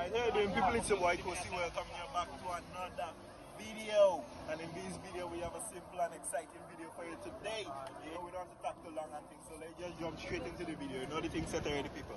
Alright, hey doing people, it's your boy Kosie. Welcome you back to another video. And in this video, we have a simple and exciting video for you today. Yeah, we don't have to talk too long and things, so let's just jump straight into the video. You know the thing set already, people.